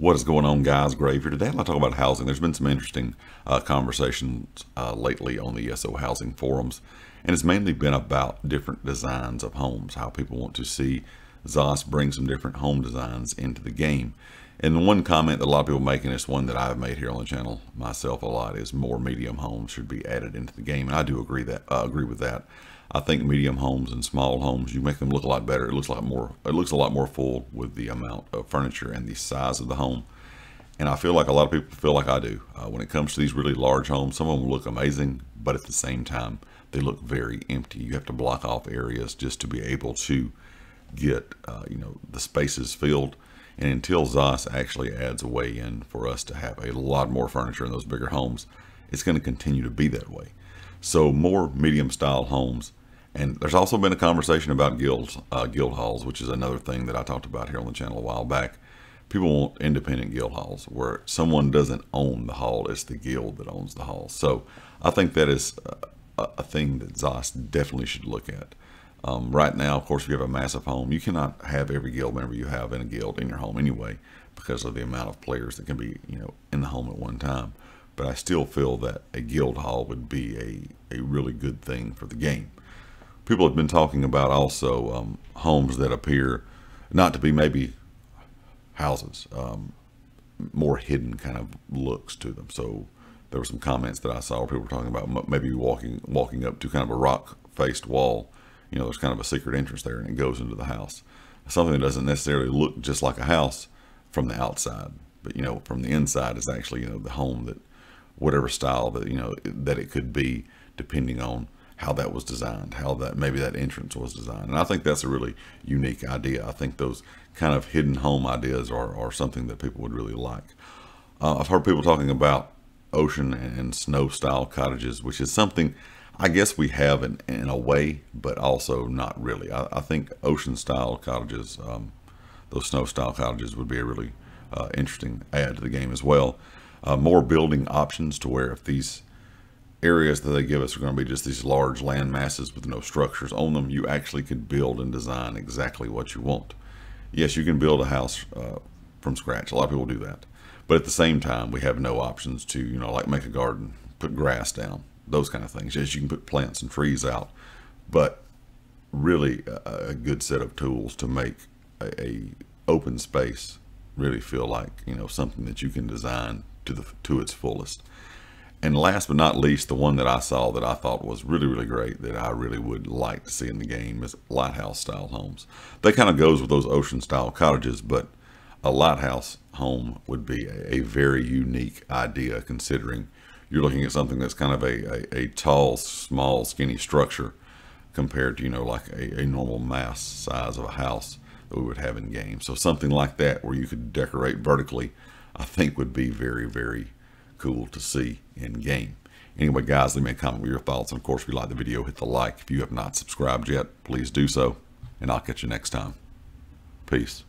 What is going on, guys? Grave here. Today, I'd like to talk about housing. There's been some interesting uh, conversations uh, lately on the ESO housing forums, and it's mainly been about different designs of homes, how people want to see ZOS bring some different home designs into the game. And the one comment that a lot of people make, and it's one that I've made here on the channel myself a lot, is more medium homes should be added into the game, and I do agree that uh, agree with that. I think medium homes and small homes, you make them look a lot better. It looks like more, it looks a lot more full with the amount of furniture and the size of the home. And I feel like a lot of people feel like I do. Uh, when it comes to these really large homes, some of them look amazing, but at the same time, they look very empty. You have to block off areas just to be able to get, uh, you know, the spaces filled. And until ZOS actually adds a way in for us to have a lot more furniture in those bigger homes, it's going to continue to be that way. So more medium style homes and there's also been a conversation about guilds, uh, guild halls, which is another thing that I talked about here on the channel a while back. People want independent guild halls where someone doesn't own the hall, it's the guild that owns the hall. So I think that is a, a thing that ZOS definitely should look at. Um, right now, of course, if you have a massive home, you cannot have every guild member you have in a guild in your home anyway because of the amount of players that can be you know in the home at one time. But I still feel that a guild hall would be a, a really good thing for the game people have been talking about also um, homes that appear not to be maybe houses, um, more hidden kind of looks to them. So there were some comments that I saw where people were talking about maybe walking walking up to kind of a rock faced wall. You know, there's kind of a secret entrance there, and it goes into the house. Something that doesn't necessarily look just like a house from the outside, but you know, from the inside is actually you know the home that whatever style that you know that it could be, depending on how that was designed, how that maybe that entrance was designed. And I think that's a really unique idea. I think those kind of hidden home ideas are, are something that people would really like. Uh, I've heard people talking about ocean and snow style cottages, which is something I guess we have in, in a way, but also not really. I, I think ocean style cottages, um, those snow style cottages would be a really uh, interesting add to the game as well. Uh, more building options to where if these areas that they give us are going to be just these large land masses with no structures on them. You actually could build and design exactly what you want. Yes, you can build a house uh, from scratch. A lot of people do that. But at the same time, we have no options to, you know, like make a garden, put grass down, those kind of things. Yes, you can put plants and trees out, but really a, a good set of tools to make a, a open space really feel like, you know, something that you can design to the to its fullest. And last but not least, the one that I saw that I thought was really, really great that I really would like to see in the game is lighthouse style homes. That kind of goes with those ocean style cottages, but a lighthouse home would be a, a very unique idea considering you're looking at something that's kind of a, a, a tall, small, skinny structure compared to, you know, like a, a normal mass size of a house that we would have in game. So something like that where you could decorate vertically, I think would be very, very cool to see in game. Anyway, guys, leave me a comment with your thoughts. And of course, if you like the video, hit the like. If you have not subscribed yet, please do so. And I'll catch you next time. Peace.